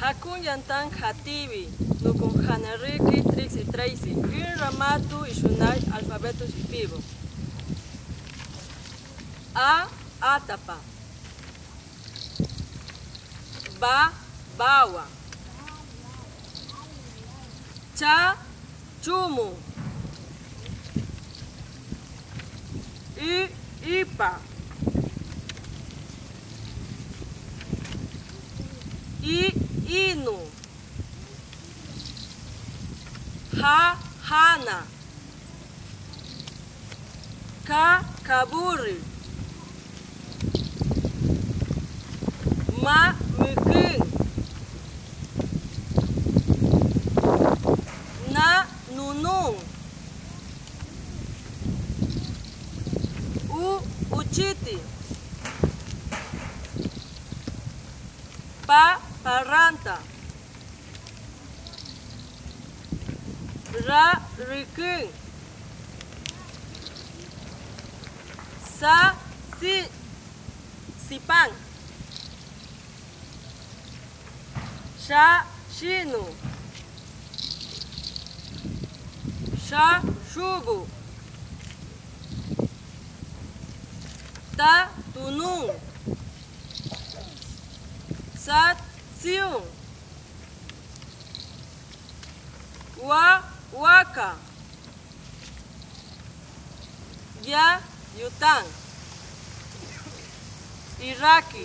Hakun yantan hatibi, nukun hanariki trixi traisi, in ramatu ishunay alfabeto sipibo. A, atapa. Ba, bawa. Cha, chumu. I, ipa. I, inu. Ha, hana. Ka, kaburi. Ma, mungkin. Na, nunung. U, uchiti. Pa, paranta. Ra, riking. Sa, si, sipang. Sha, shinu. Sha, shubu. Ta, tunung. Sa, tsiung. Wa, waka. Ya, yutang. Iraki.